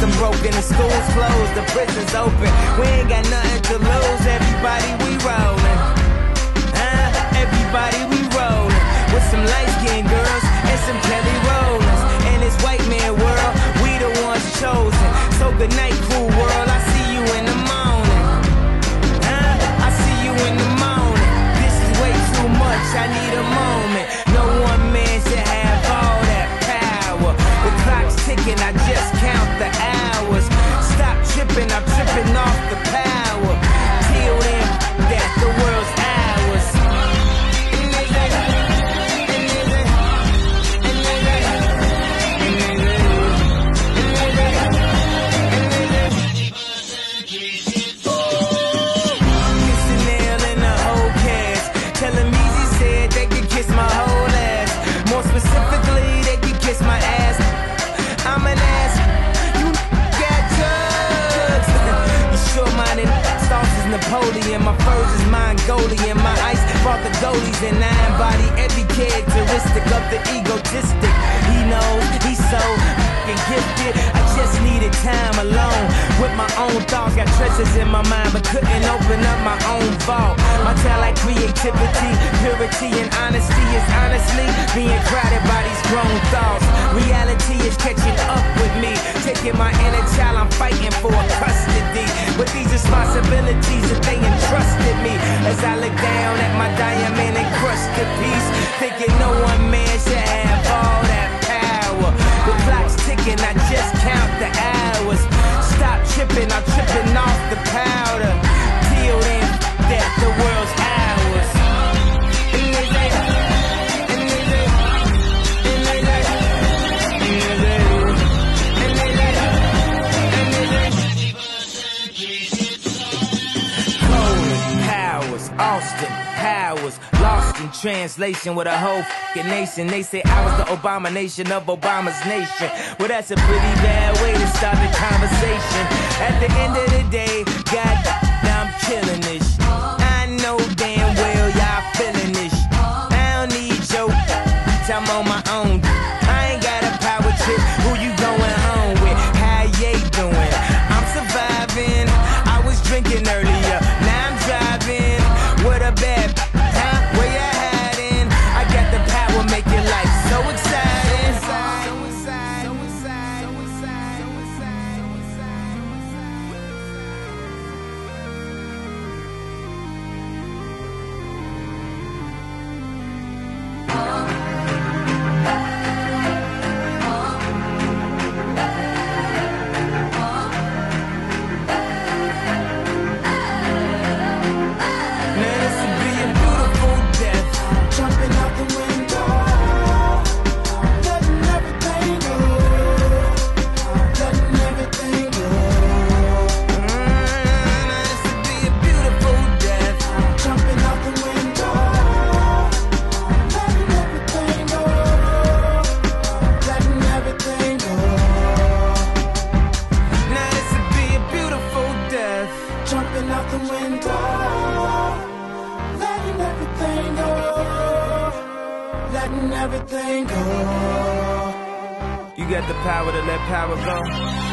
system broken, the schools closed, the prisons open. We ain't got nothing to lose. Everybody, we rollin'. Everybody, we rollin'. With some light skinned girls and some Kelly Rollins. And this white man world, we the ones chosen. So good night, Napoleon. My furs is Mongolian. My ice brought the goalies and I embody every characteristic of the egotistic. He knows he's so fucking gifted. I just needed time alone with my own thoughts. Got treasures in my mind, but couldn't open up my own vault. My talent, creativity, purity, and honesty is honestly being crowded by these grown thoughts. Reality is catching up with me, taking my inner child. I'm fighting for custody, but these responsibilities As I look down at my diamond encrusted piece, thinking no one man translation with a whole fucking nation. They say I was the abomination of Obama's nation. Well, that's a pretty bad way to start the conversation. At the end of the day, God, letting everything go. You got the power to let power go.